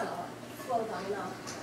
呃，构成了。